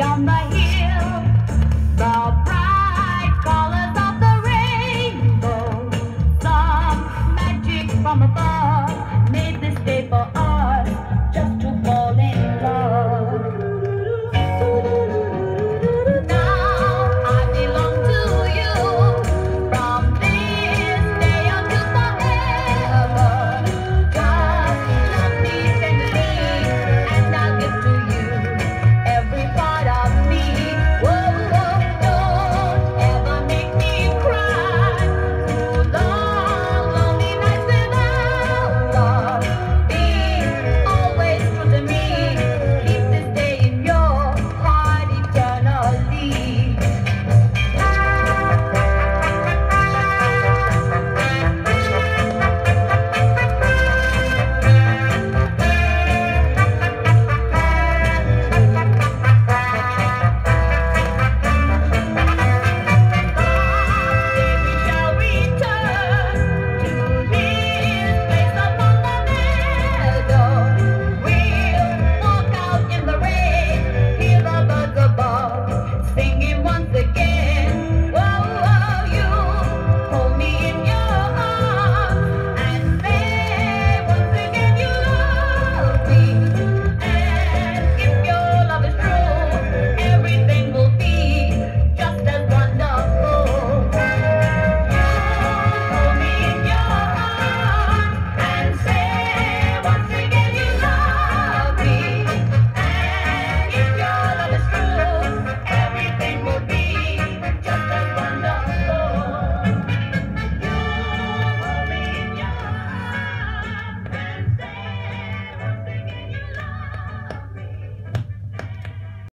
on the hill.